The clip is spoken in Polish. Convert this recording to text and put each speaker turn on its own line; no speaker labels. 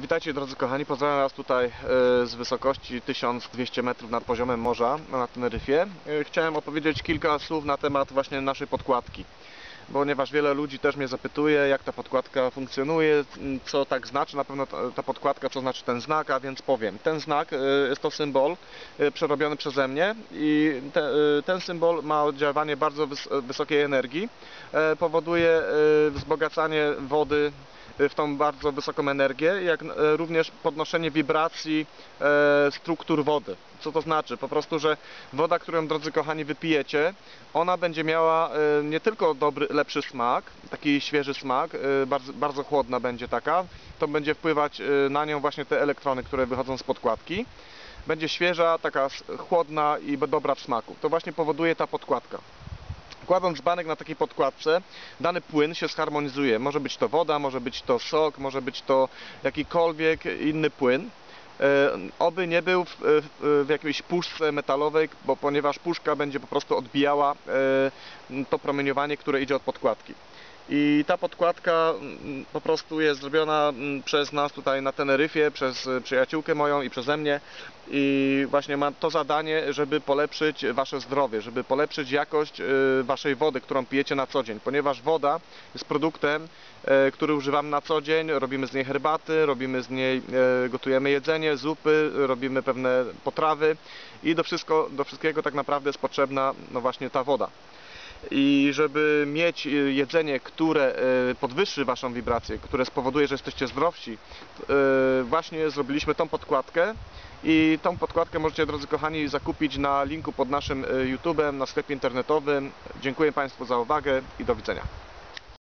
Witajcie drodzy kochani, pozdrawiam Was tutaj e, z wysokości 1200 metrów nad poziomem morza na Teneryfie. E, Chciałem opowiedzieć kilka słów na temat właśnie naszej podkładki. Ponieważ wiele ludzi też mnie zapytuje, jak ta podkładka funkcjonuje, m, co tak znaczy na pewno ta, podkładka, co znaczy ten znak, a więc powiem. Ten znak e, jest to symbol e, przerobiony przeze mnie i te, e, ten symbol ma oddziaływanie bardzo wys wysokiej energii. E, Powoduje wzbogacanie wody w tą bardzo wysoką energię, jak e, również podnoszenie wibracji e, struktur wody. Co to znaczy? Po prostu, że woda, którą drodzy kochani wypijecie, ona będzie miała e, nie tylko dobry, lepszy smak, taki świeży smak, e, bardzo, bardzo chłodna będzie taka, to będzie wpływać e, na nią właśnie te elektrony, które wychodzą z podkładki. Będzie świeża, taka chłodna i dobra w smaku. To właśnie powoduje ta podkładka. Kładąc dzbanek na takiej podkładce, dany płyn się zharmonizuje. Może być to woda, może być to sok, może być to jakikolwiek inny płyn. E, Oby nie był w, w, w jakiejś puszce metalowej, bo ponieważ puszka będzie po prostu odbijała e, to promieniowanie, które idzie od podkładki. I ta podkładka mm, po prostu jest zrobiona mm, przez nas tutaj na Teneryfie, przez e, przyjaciółkę moją i przeze mnie. I właśnie ma to zadanie, żeby polepszyć Wasze zdrowie, żeby polepszyć jakość e, Waszej wody, którą pijecie na co dzień. Ponieważ woda jest produktem, e, który używamy na co dzień, robimy z niej herbaty, robimy z niej, e, gotujemy jedzenie, zupy, robimy pewne potrawy i do, wszystko, do wszystkiego tak naprawdę jest potrzebna no właśnie ta woda. I żeby mieć y, jedzenie, które y, podwyższy Waszą wibrację, które spowoduje, że jesteście zdrowsi, y, właśnie zrobiliśmy tą podkładkę i tą podkładkę możecie, drodzy kochani, zakupić na linku pod naszym YouTube'em, na sklepie internetowym. Dziękuję Państwu za uwagę i do widzenia.